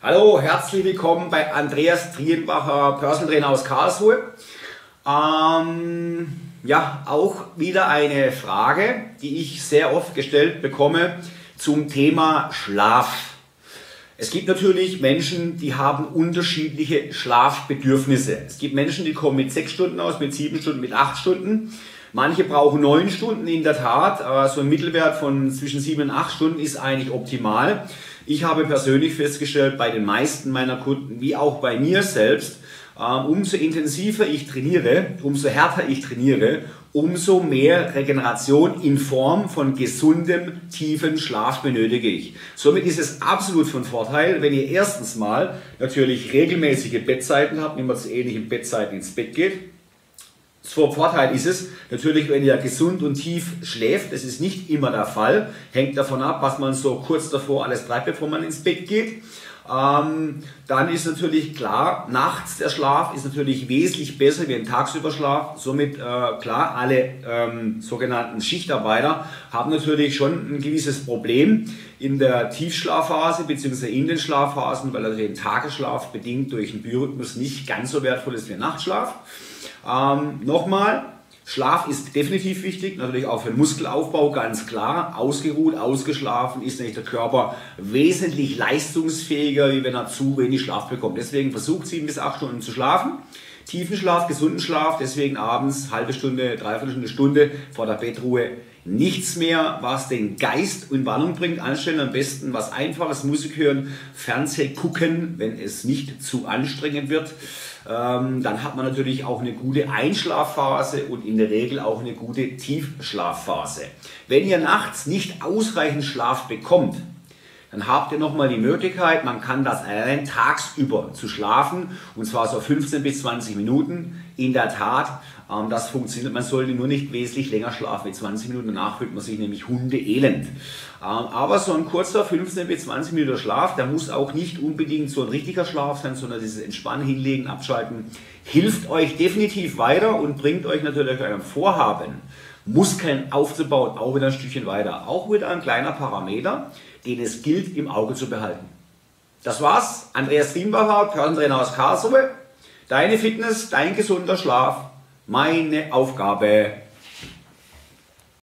Hallo, herzlich willkommen bei Andreas Trienbacher, Personal Trainer aus Karlsruhe. Ähm, ja, auch wieder eine Frage, die ich sehr oft gestellt bekomme zum Thema Schlaf. Es gibt natürlich Menschen, die haben unterschiedliche Schlafbedürfnisse. Es gibt Menschen, die kommen mit sechs Stunden aus, mit sieben Stunden, mit acht Stunden. Manche brauchen neun Stunden in der Tat. So ein Mittelwert von zwischen sieben und acht Stunden ist eigentlich optimal. Ich habe persönlich festgestellt, bei den meisten meiner Kunden, wie auch bei mir selbst, ähm, umso intensiver ich trainiere, umso härter ich trainiere, umso mehr Regeneration in Form von gesundem, tiefen Schlaf benötige ich. Somit ist es absolut von Vorteil, wenn ihr erstens mal natürlich regelmäßige Bettzeiten habt, immer zu ähnlichen Bettzeiten ins Bett geht, zum Vorteil ist es natürlich, wenn ihr gesund und tief schläft. Das ist nicht immer der Fall. Hängt davon ab, was man so kurz davor alles treibt, bevor man ins Bett geht. Ähm, dann ist natürlich klar, nachts der Schlaf ist natürlich wesentlich besser wie ein Tagsüberschlaf. Somit äh, klar, alle ähm, sogenannten Schichtarbeiter haben natürlich schon ein gewisses Problem in der Tiefschlafphase bzw. in den Schlafphasen, weil also den Tagesschlaf bedingt durch den Biorhythmus nicht ganz so wertvoll ist wie ein Nachtschlaf. Ähm, Nochmal, Schlaf ist definitiv wichtig, natürlich auch für den Muskelaufbau, ganz klar. Ausgeruht, ausgeschlafen ist nämlich der Körper wesentlich leistungsfähiger, wie wenn er zu wenig Schlaf bekommt. Deswegen versucht sieben bis acht Stunden zu schlafen. Tiefen Schlaf, gesunden Schlaf, deswegen abends halbe Stunde, dreiviertel Stunde, Stunde vor der Bettruhe nichts mehr, was den Geist in Warnung bringt. Anstellen am besten was Einfaches, Musik hören, Fernseh gucken, wenn es nicht zu anstrengend wird. Ähm, dann hat man natürlich auch eine gute Einschlafphase und in der Regel auch eine gute Tiefschlafphase. Wenn ihr nachts nicht ausreichend Schlaf bekommt, dann habt ihr nochmal die Möglichkeit, man kann das allein tagsüber zu schlafen und zwar so 15 bis 20 Minuten. In der Tat, ähm, das funktioniert. Man sollte nur nicht wesentlich länger schlafen. Mit 20 Minuten danach fühlt man sich nämlich hundeelend. Ähm, aber so ein kurzer 15 bis 20 Minuten Schlaf, der muss auch nicht unbedingt so ein richtiger Schlaf sein, sondern dieses Entspannen, Hinlegen, Abschalten, hilft euch definitiv weiter und bringt euch natürlich eurem Vorhaben, Muskeln aufzubauen, auch wieder ein Stückchen weiter. Auch wieder ein kleiner Parameter, den es gilt im Auge zu behalten. Das war's. Andreas Riembacher, Personal aus Karlsruhe. Deine Fitness, dein gesunder Schlaf, meine Aufgabe.